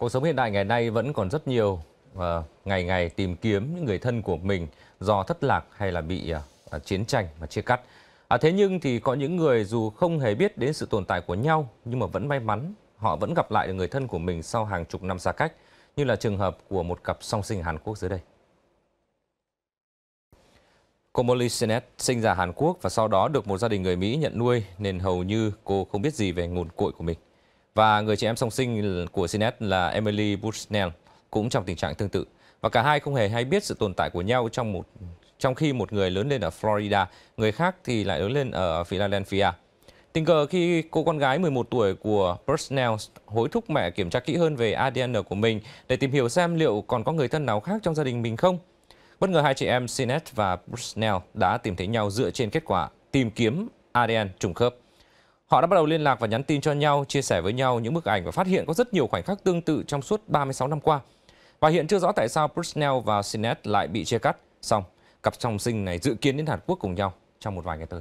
Cuộc sống hiện đại ngày nay vẫn còn rất nhiều uh, ngày ngày tìm kiếm những người thân của mình do thất lạc hay là bị uh, chiến tranh mà chia cắt. À, thế nhưng thì có những người dù không hề biết đến sự tồn tại của nhau nhưng mà vẫn may mắn họ vẫn gặp lại được người thân của mình sau hàng chục năm xa cách như là trường hợp của một cặp song sinh Hàn Quốc dưới đây. Komoli Sinet sinh ra Hàn Quốc và sau đó được một gia đình người Mỹ nhận nuôi nên hầu như cô không biết gì về nguồn cội của mình. Và người chị em song sinh của Sinet là Emily Bushnell cũng trong tình trạng tương tự. Và cả hai không hề hay biết sự tồn tại của nhau trong một trong khi một người lớn lên ở Florida, người khác thì lại lớn lên ở Philadelphia. Tình cờ khi cô con gái 11 tuổi của Bushnell hối thúc mẹ kiểm tra kỹ hơn về ADN của mình để tìm hiểu xem liệu còn có người thân nào khác trong gia đình mình không. Bất ngờ hai chị em Sinet và Bushnell đã tìm thấy nhau dựa trên kết quả tìm kiếm ADN trùng khớp. Họ đã bắt đầu liên lạc và nhắn tin cho nhau, chia sẻ với nhau những bức ảnh và phát hiện có rất nhiều khoảnh khắc tương tự trong suốt 36 năm qua. Và hiện chưa rõ tại sao Brusnell và Sinet lại bị chia cắt. Xong, cặp song sinh này dự kiến đến Hàn Quốc cùng nhau trong một vài ngày tới.